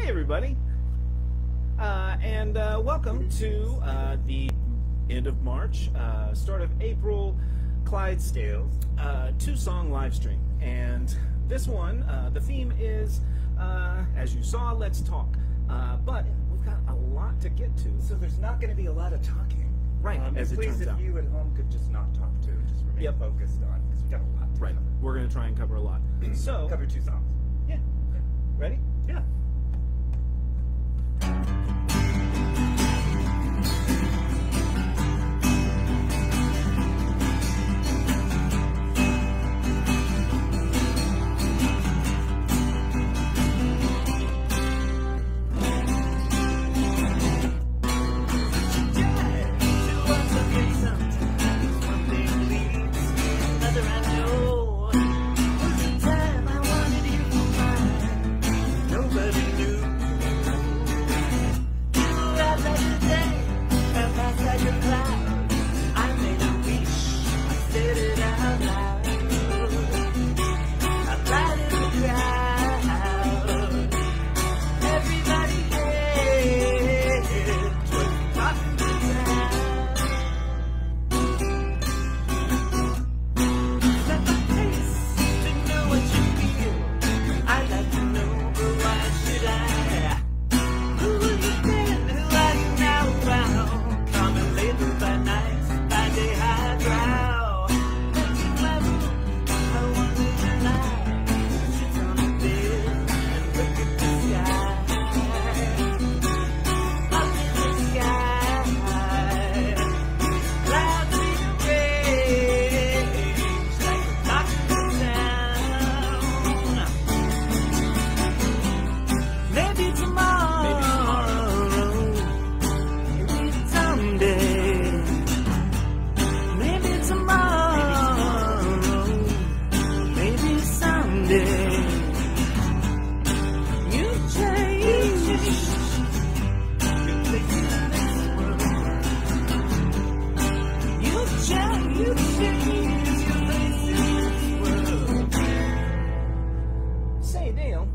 Hey, everybody. Uh, and uh, welcome to uh, the end of March, uh, start of April, Clydesdale uh, two song live stream. And this one, uh, the theme is, uh, as you saw, let's talk. Uh, but we've got a lot to get to. So there's not going to be a lot of talking. Right, Um, as it please, turns if out. you at home could just not talk to, just remain Yep. focused on, because we've got a lot to Right. cover. We're going to try and cover a lot. So, Cover two songs. yeah. Ready? Yeah. Everybody Say, Neil,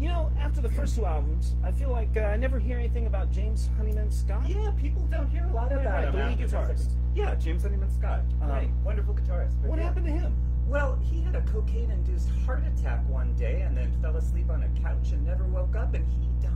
you know, after the first two albums, I feel like uh, I never hear anything about James Honeyman Scott. Yeah, people don't hear a lot Right, about right, him. the lead after guitarist. Yeah, James Honeyman Scott. Um, Right. Wonderful guitarist. What yeah. happened to him? Well, he had a cocaine-induced heart attack one day and then fell asleep on a couch and never woke up and he died.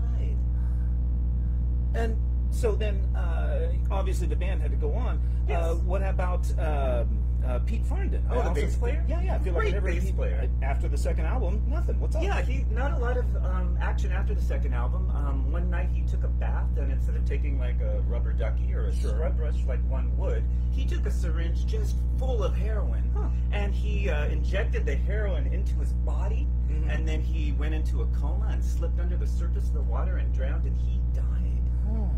And so then, uh, obviously, the band had to go on. Yes. Uh, what about um, uh, Pete Farndon? Oh, I the also- bass player? Yeah, yeah. I feel like Great never bass he- player. After the second album, nothing. What's up? Yeah, he not a lot of um, action after the second album. Um, one night he took a bath and instead of taking like a rubber ducky or a Sure. scrub brush like one would, he took a syringe just full of heroin Huh. and he uh, injected the heroin into his body Mhm. and then he went into a coma and slipped under the surface of the water and drowned and he died. Oh,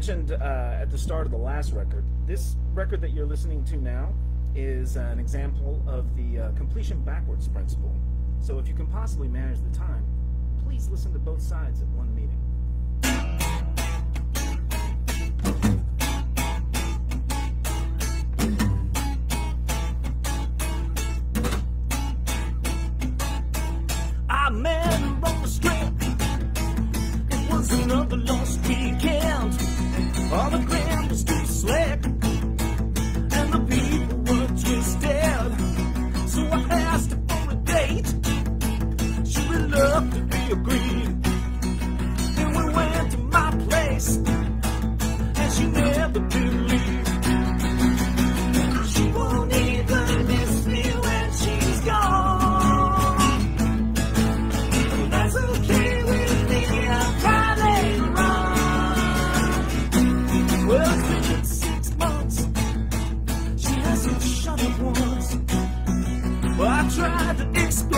mentioned uh, at the start of the last record, this record that you're listening to now is an example of the uh, completion backwards principle. So if you can possibly manage the time, please listen to both sides at one meeting. I met her on the strip. It was another lost weekend. All the ground the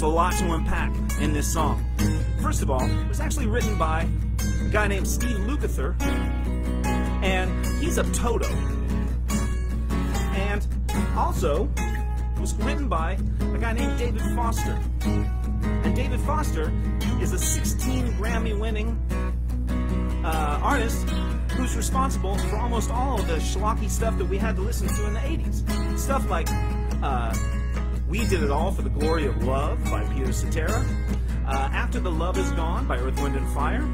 there's a lot to unpack in this song. First of all, it was actually written by a guy named Steve Lukather, and he's a Toto. And also, it was written by a guy named David Foster. And David Foster is a 16 Grammy winning uh, artist who's responsible for almost all of the schlocky stuff that we had to listen to in the 80s. Stuff like uh, We Did It All for the Glory of Love by Peter Cetera, uh, After the Love Is Gone by Earth, Wind, and Fire,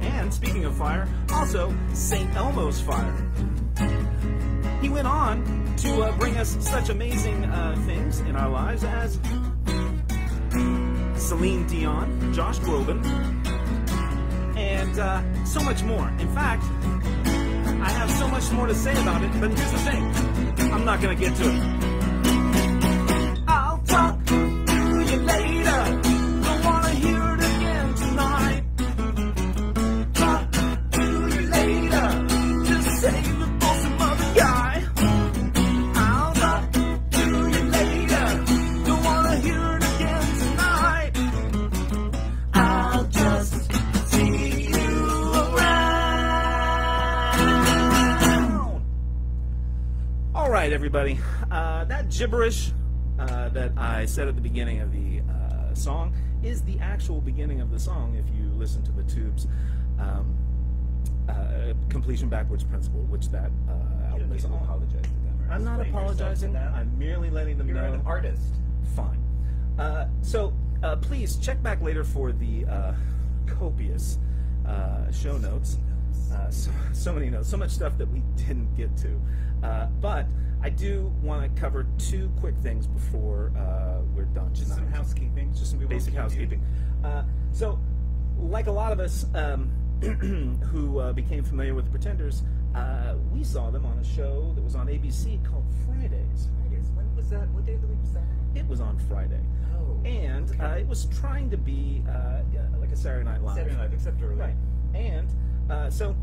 and speaking of fire, also St. Elmo's Fire. He went on to uh, bring us such amazing uh, things in our lives as Celine Dion, Josh Groban, and uh, so much more. In fact, I have so much more to say about it, but here's the thing I'm not going to get to it. Everybody. Uh, that gibberish uh, that I said at the beginning of the uh, song is the actual beginning of the song if you listen to the tubes. Um, uh, completion backwards principle, which that uh, album is on. apologize to them. I'm not apologizing. I'm merely letting them You're know. an artist. Fine. Uh, so uh, please check back later for the uh, copious uh, show notes. Uh, so, so many notes, so much stuff that we didn't get to. Uh, but I do want to cover two quick things before uh, we're done Just some housekeeping. Just some basic housekeeping. Uh, so, like a lot of us um, who uh, became familiar with the Pretenders, uh, we saw them on a show that was on ABC called Fridays. Fridays. When was that? What day of the week was that? It was on Friday. Oh. and okay. uh, it was trying to be uh, like a Saturday Night Live. Saturday night, except early. Right. And uh, so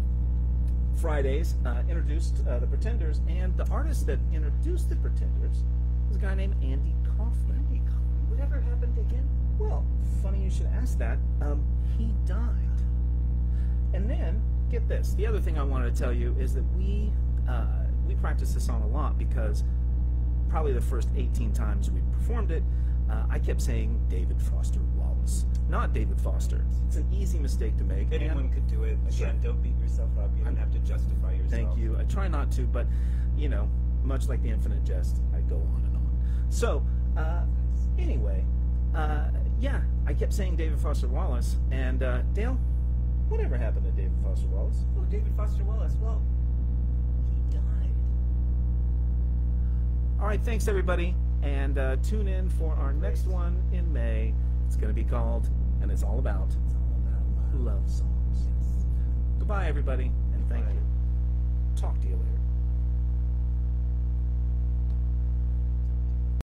Fridays uh, introduced uh, the Pretenders, and the artist that introduced the Pretenders was a guy named Andy Kaufman. Andy, whatever happened again? Well, funny you should ask that. Um, he died. And then, get this. The other thing I wanted to tell you is that we uh, we practiced this song a lot because probably the first 18 times we performed it, uh, I kept saying David Foster Wallace, not David Foster. It's an easy mistake to make. Anyone could do it. Again, don't beat yourself up. You don't have to justify yourself. Thank you. I try not to, but you know, much like the infinite jest, I go on and on. So, uh, anyway, uh, yeah, I kept saying David Foster Wallace, and uh, Dale, whatever happened to David Foster Wallace? Oh, David Foster Wallace. Well, he died. All right, thanks everybody, and uh, tune in for our next one in May. It's going to be called, and it's all about It's all about love. songs. Yes. Goodbye, everybody, and thank you. Talk to you later.